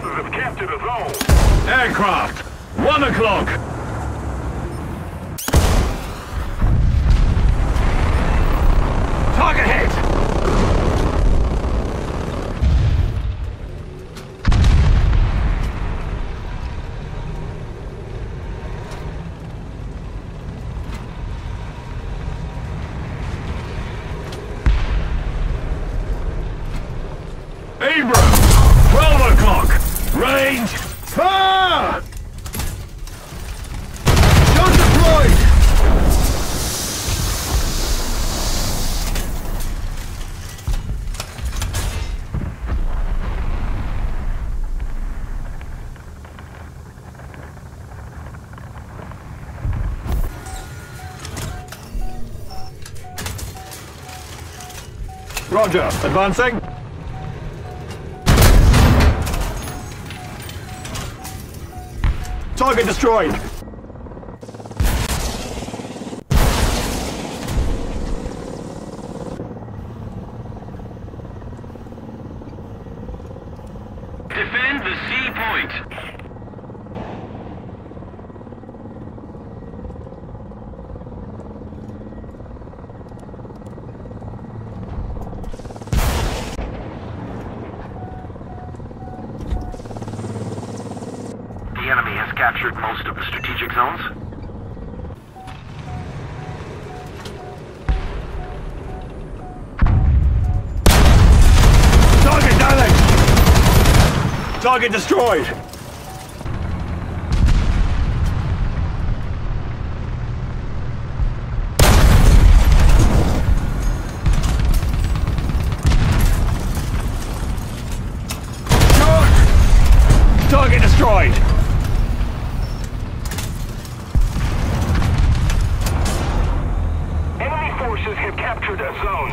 captured a zone. Aircraft! One o'clock! Target hit! Abrams! 12 o'clock! Range! Fire! Gun deployed! Roger, advancing. Target destroyed. Defend the C point. Enemy has captured most of the strategic zones. Target damaged. Target destroyed. Target destroyed. Forces have captured a zone.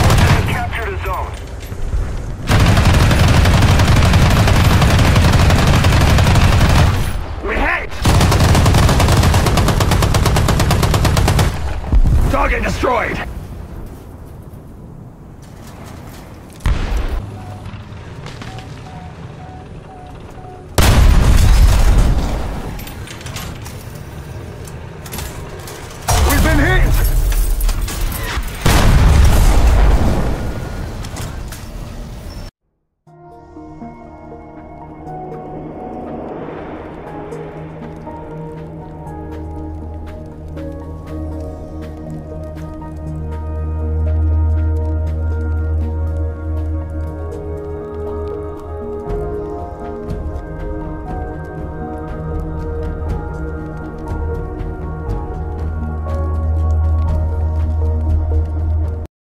Forces have captured a zone. We hit! Target destroyed!